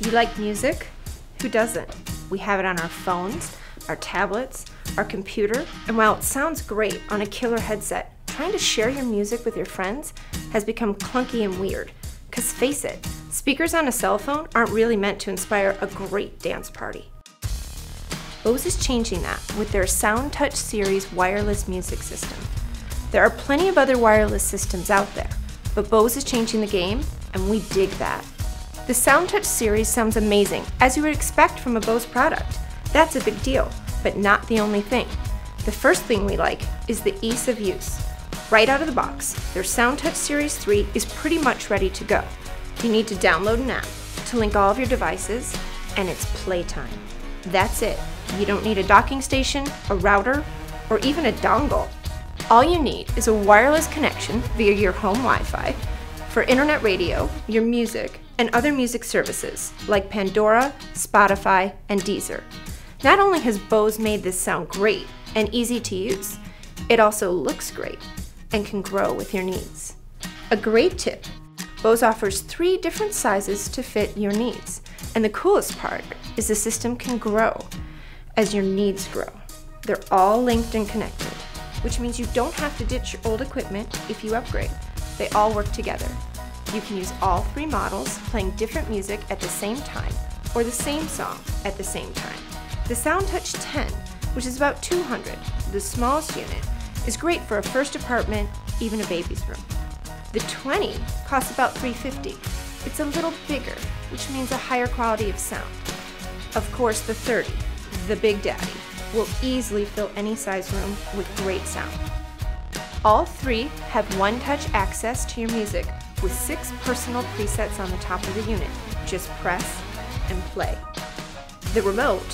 You like music? Who doesn't? We have it on our phones, our tablets, our computer, and while it sounds great on a killer headset, trying to share your music with your friends has become clunky and weird. Because face it, speakers on a cell phone aren't really meant to inspire a great dance party. Bose is changing that with their SoundTouch series wireless music system. There are plenty of other wireless systems out there, but Bose is changing the game, and we dig that. The SoundTouch series sounds amazing, as you would expect from a Bose product. That's a big deal, but not the only thing. The first thing we like is the ease of use. Right out of the box, their SoundTouch Series 3 is pretty much ready to go. You need to download an app to link all of your devices, and it's playtime. That's it. You don't need a docking station, a router, or even a dongle. All you need is a wireless connection via your home Wi Fi for internet radio, your music, and other music services like Pandora, Spotify, and Deezer. Not only has Bose made this sound great and easy to use, it also looks great and can grow with your needs. A great tip Bose offers three different sizes to fit your needs, and the coolest part is the system can grow as your needs grow. They're all linked and connected, which means you don't have to ditch your old equipment if you upgrade. They all work together. You can use all three models playing different music at the same time or the same song at the same time. The SoundTouch 10, which is about 200, the smallest unit, is great for a first apartment, even a baby's room. The 20 costs about 350. It's a little bigger, which means a higher quality of sound. Of course, the 30, the Big Daddy, will easily fill any size room with great sound. All three have one-touch access to your music with six personal presets on the top of the unit. Just press and play. The remote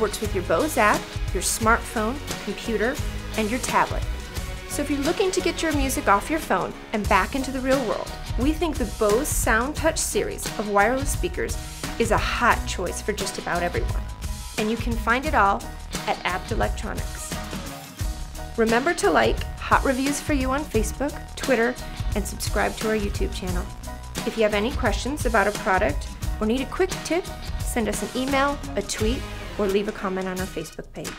works with your Bose app, your smartphone, computer, and your tablet. So if you're looking to get your music off your phone and back into the real world, we think the Bose SoundTouch series of wireless speakers is a hot choice for just about everyone. And you can find it all at Abt Electronics. Remember to like Hot Reviews for You on Facebook, Twitter, and subscribe to our YouTube channel. If you have any questions about a product or need a quick tip, send us an email, a tweet, or leave a comment on our Facebook page.